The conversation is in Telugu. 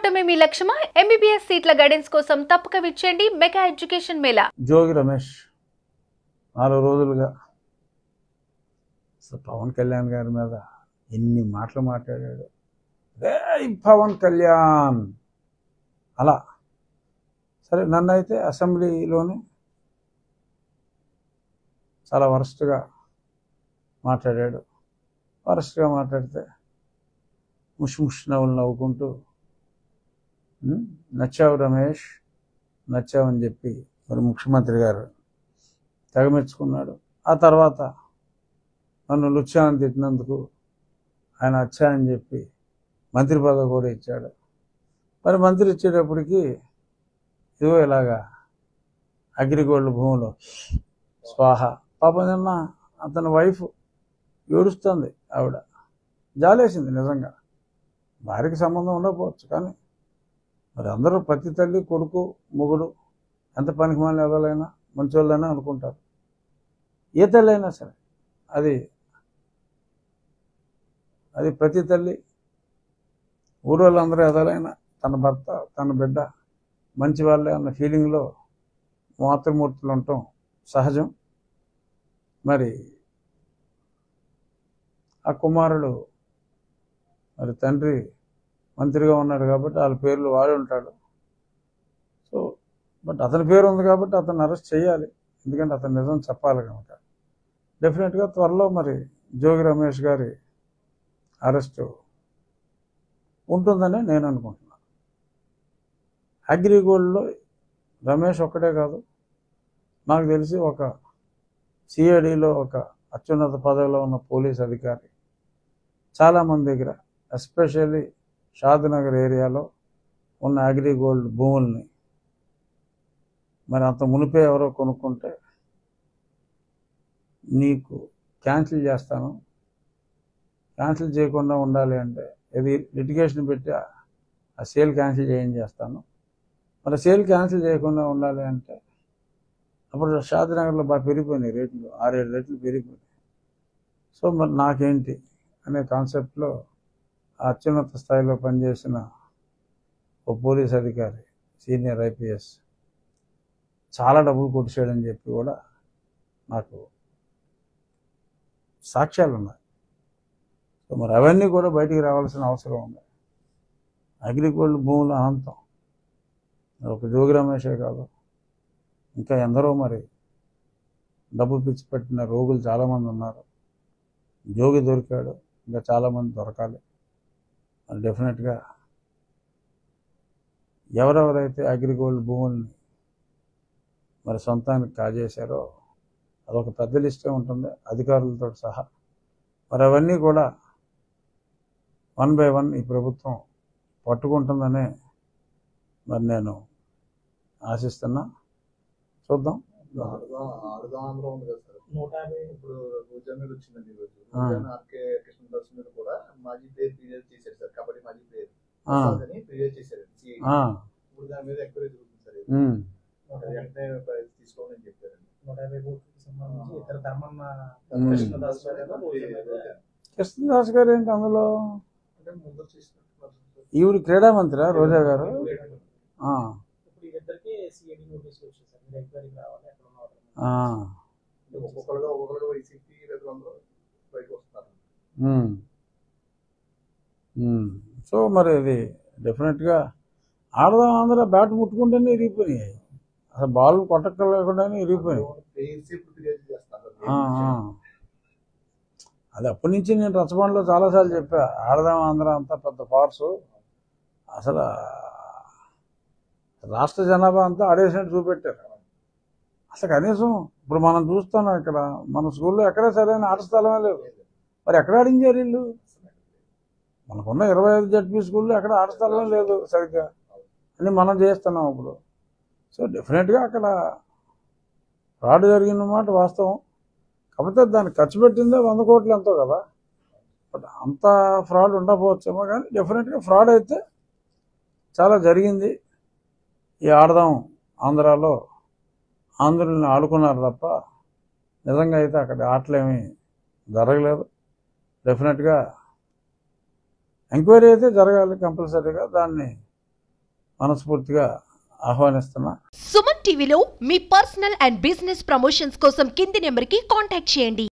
కూటమి మీ లక్ష్యమా? ఎంబీబీఎస్ సీట్ల గైడెన్స్ కోసం తప్పక విచ్చేయండి మెగా ఎడ్యుకేషన్ మేళా. జోగి రమేష్ నాలుగు రోజులుగా పవన్ కళ్యాణ్ గారి మీద ఎన్ని మాటలు మాట్లాడాడు. పవన్ కళ్యాణ్! అలా. సరే నన్ను అయితే అసెంబ్లీలోనే చాలా వరస్ట్గా మాట్లాడాడు. వరస్ట్గా మాట్లాడితే ముష్ ముష్ నవ్వులు నవ్వుకుంటూ నచ్చావు రమేష్ నచ్చావని చెప్పి మరి ముఖ్యమంత్రి గారు తెగమెచ్చుకున్నాడు. ఆ తర్వాత నన్ను లుచ్చా తిట్టినందుకు ఆయన వచ్చానని చెప్పి మంత్రి పదవి కూడా ఇచ్చాడు. మరి మంత్రి ఇచ్చేటప్పటికి ఇదిగో ఇలాగా అగ్రిగోల్డ్ భూములు స్వాహ. పాపం నిన్న అతని వైఫ్ ఏడుస్తుంది ఆవిడ. జాలేసింది నిజంగా. భార్యకి సంబంధం ఉండకపోవచ్చు కానీ మరి అందరూ ప్రతి తల్లి కొడుకు మొగుడు ఎంత పనికి మాలిన ఎవరైనా మంచోళ్ళైనా అనుకుంటారు. ఏ తల్లి అయినా సరే అది అది ప్రతి తల్లి ఊరు వాళ్ళందరూ ఎదలైనా తన భర్త తన బిడ్డ మంచి వాళ్ళే అన్న ఫీలింగ్లో మాతృమూర్తులు ఉండటం సహజం. మరి ఆ కుమారుడు మరి తండ్రి మంత్రిగా ఉన్నాడు కాబట్టి వాళ్ళ పేర్లు వాడి ఉంటాడు. సో బట్ అతని పేరు ఉంది కాబట్టి అతను అరెస్ట్ చేయాలి. ఎందుకంటే అతను నిజం చెప్పాలి కనుక. డెఫినెట్గా త్వరలో మరి జోగి రమేష్ గారి అరెస్టు ఉంటుందని నేను అనుకుంటున్నాను. అగ్రిగోల్డ్లో రమేష్ ఒక్కడే కాదు నాకు తెలిసి ఒక సిఐడిలో ఒక అత్యున్నత పదవిలో ఉన్న పోలీస్ అధికారి చాలామంది దగ్గర ఎస్పెషల్లీ షాద్నగర్ ఏరియాలో ఉన్న అగ్రిగోల్డ్ భూముల్ని మరి అంత మునిపే ఎవరో కొనుక్కుంటే నీకు క్యాన్సిల్ చేస్తాను. క్యాన్సిల్ చేయకుండా ఉండాలి అంటే ఇది లిటిగేషన్ పెట్టి ఆ- సేల్ క్యాన్సిల్ చేయని చేస్తాను. మరి సేల్ క్యాన్సిల్ చేయకుండా ఉండాలి అంటే అప్పుడు షాద్నగర్లో బాగా పెరిగిపోయినాయి రేట్లు. ఆరేడు రేట్లు పెరిగిపోయినాయి. సో మరి నాకేంటి అనే కాన్సెప్ట్లో అత్యున్నత స్థాయిలో పనిచేసిన ఓ పోలీస్ అధికారి సీనియర్ ఐపీఎస్ చాలా డబ్బులు కొట్టేసాడని చెప్పి కూడా నాకు సాక్ష్యాలు ఉన్నాయి. సో మరి అవన్నీ కూడా బయటికి రావాల్సిన అవసరం ఉంది. అగ్రికోల్డ్ భూములు అనంతం. ఒక జోగి రమేషే కాదు ఇంకా ఎందరో మరి డబ్బు పిచ్చి పెట్టిన రోగులు చాలామంది ఉన్నారు. జోగి దొరికాడు ఇంకా చాలామంది దొరకాలి. డెఫినెట్గా ఎవరెవరైతే అగ్రిగోల్డ్ భూముల్ని మరి సొంతానికి కాజేశారో అదొక పెద్ద లిస్టే ఉంటుంది అధికారులతో సహా. మరి అవన్నీ కూడా వన్ బై వన్ ఈ ప్రభుత్వం పట్టుకుంటుందనే మరి నేను ఆశిస్తున్నా. చూద్దాం. నూట యాభై ఇప్పుడు వచ్చిందండి ఈరోజు ఆ. రోజా ఆర్కే కృష్ణదాస్ మీద కూడా మాజీ ప్లేయర్ క్లియర్ చేశారు సార్ కబడ్డీ మాజీ ప్లేయర్ ఆ, అని క్లియర్ చేశారు CID. ఆ, ఇప్పుడు దాని మీద చెప్పారండి. నూట యాభై కోట్లకి సంబంధించి ఇతర ధర్మన్న. కృష్ణదాస్ గారు కృష్ణదాస్ గారు ఏంటి అందులో? అంటే ముందు. ఈవిడ క్రీడా మంత్రి రోజా గారు? ఆ, ఇప్పుడు వీళ్ళిద్దరికి సిఐడి నోటీసులు వచ్చాయి సార్. మీరు ఎంక్వైరీకి రావాలి ఎక్కడ ఉన్నారు ఆ, ఒక్కొక్కరుగా ఒక్కొక్కరుగా వైసీపీ బయటకు ఉమ్. సో మరి ఇది డెఫినెట్గా ఆడదాం ఆంధ్ర బ్యాట్ ముట్టుకుంటేనే ఇరిగిపోయినాయి. అసలు బాల్ కొట్టక్కలేకుండానే ఇరిగిపోయినాయి. అది అప్పటి నుంచి నేను రచబండలో చాలాసార్లు చెప్పా ఆడదాం ఆంధ్ర అంతా పెద్ద ఫార్సు. అసలు రాష్ట్ర జనాభా అంతా ఆడేసినట్టు చూపెట్టారు. అసలు కనీసం ఇప్పుడు మనం చూస్తున్నాం ఇక్కడ మన స్కూల్లో ఎక్కడ సరైన ఆట స్థలమే లేదు. మరి ఎక్కడ ఆడించారు వీళ్ళు? మనకున్న ఇరవై ఐదు జడ్పీ స్కూల్లో ఎక్కడ ఆట లేదు సరిగ్గా. అని మనం చేస్తున్నాం ఇప్పుడు. సో డెఫినెట్గా అక్కడ ఫ్రాడ్ జరిగిన మాట వాస్తవం. కాకపోతే దాన్ని ఖర్చు పెట్టిందే వంద కోట్లు ఎంతో కదా. బట్ అంత ఫ్రాడ్ ఉండకపోవచ్చేమో కానీ డెఫినెట్గా ఫ్రాడ్ అయితే చాలా జరిగింది. ఈ ఆడదాం ఆంధ్రాలో ఆంధ్రుల్ని ఆడుకున్నారు తప్ప నిజంగా అయితే అక్కడ ఆటలేమీ జరగలేదు. డెఫినెట్గా ఎంక్వైరీ అయితే జరగాలి కంపల్సరీగా. దాన్ని మనస్ఫూర్తిగా ఆహ్వానిస్తున్నా. సుమన్ టీవీలో మీ పర్సనల్ అండ్ బిజినెస్ ప్రమోషన్స్ కోసం కింది నెంబర్కి కాంటాక్ట్ చేయండి.